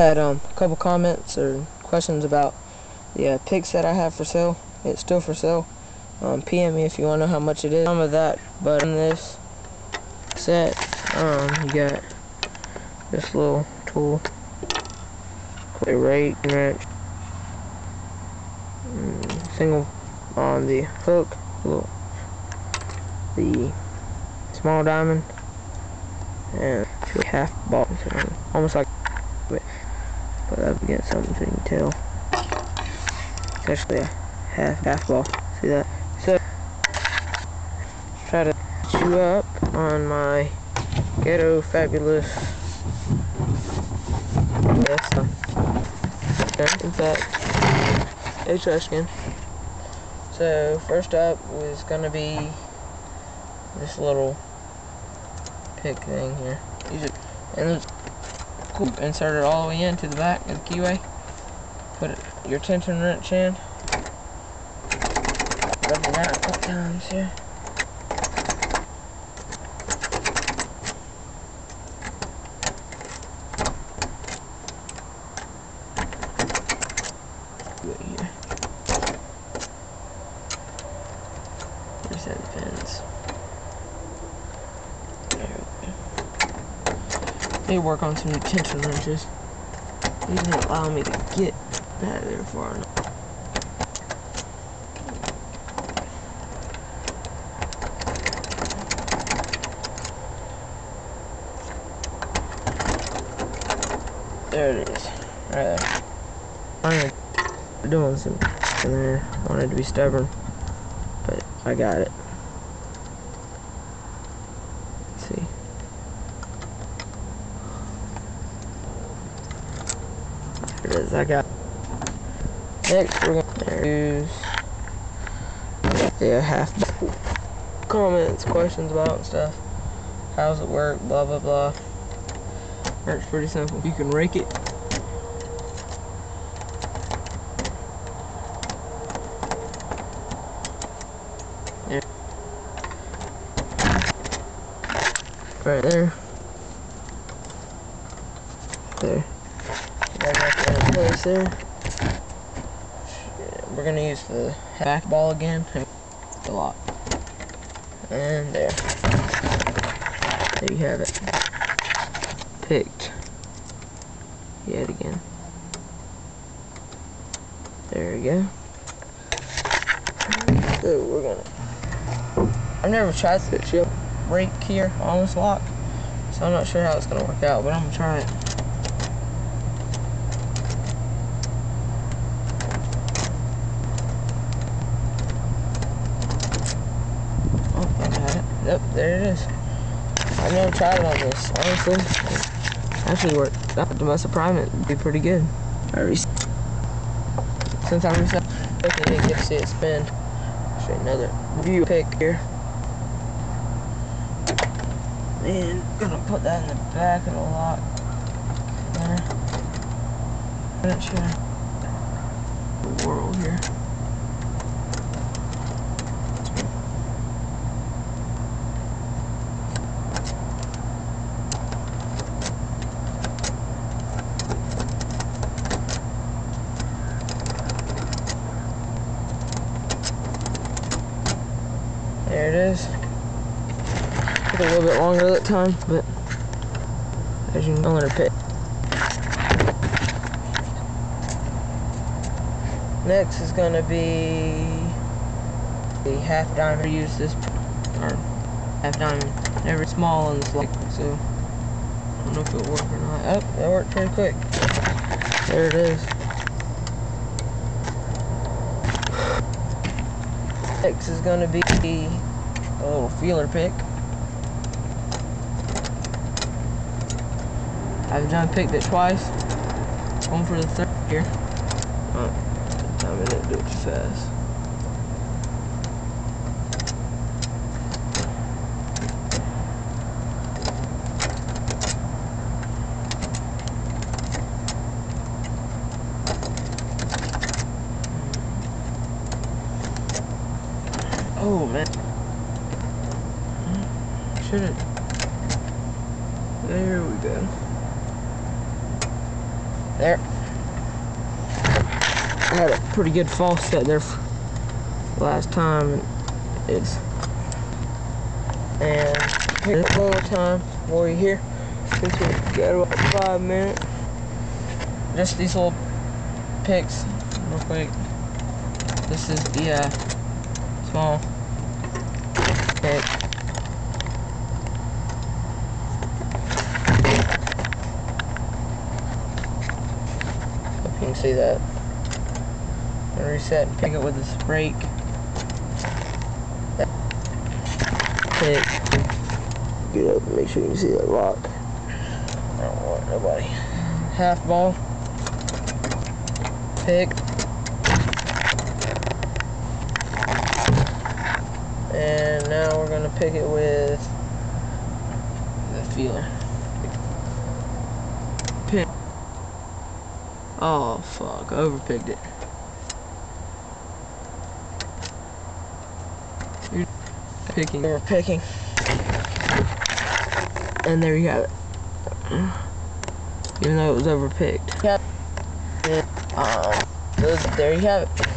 had um, a couple comments or questions about the uh, picks that I have for sale. It's still for sale. Um, PM me if you want to know how much it is. Some of that, but in this set, um, you got this little tool, a rake wrench, single on the hook, little, the small diamond, and half ball, almost like, I've got something so you can tell. It's actually a half half ball. See that? So try to chew up on my ghetto fabulous yes in fact a trash can so first up was gonna be this little pick thing here use it and cool. Insert it all the way into the back of the keyway. Put your tension wrench in. Rub it out a couple times here They work on some tension wrenches. These didn't allow me to get that there far enough. There it is. Right there. I'm doing some in there. Wanted to be stubborn, but I got it. It is. I got. Next, we're gonna use yeah half comments, questions about stuff. How's it work? Blah blah blah. Works pretty simple. You can rake it. Yeah. Right there. There there. We're gonna use the back ball again. The lock. And there. There you have it. Picked. Yet again. There we go. So we're gonna. I've never tried the rake here on this lock, so I'm not sure how it's gonna work out, but I'm gonna try it. Yep, there it is. I never tried it on this, honestly. Actually worked. That the most prime it would be pretty good. I reset. Since I reset, I didn't get to see it spin. Show another view pick here. And gonna put that in the back of the lock. There. Not sure. The world here. It is. Took a little bit longer that time, but as you know, I'm gonna. Next is gonna be the half diamond. Use this or half diamond. Never small on this lock, so I don't know if it'll work or not. Oh, that worked pretty quick. There it is. Next is to be a little feeler pick. I've done picked it twice. One for the third here. Oh, time I didn't do it too fast. Oh man. Should it? There we go. There. I had a pretty good false set there last time. It's and pick one more time while you're here. Since we got about five minutes. Just these little picks, real quick. This is the uh, small pick. Hope you can see that. And reset and pick it with this rake. Pick. Get up and make sure you can see that lock. I oh, don't want nobody. Half ball. Pick. And now we're gonna pick it with the feeler. Pick. Oh fuck, I overpicked it. You're picking. We're picking. And there you have it. Even though it was overpicked. Yep. Um, so there you have it.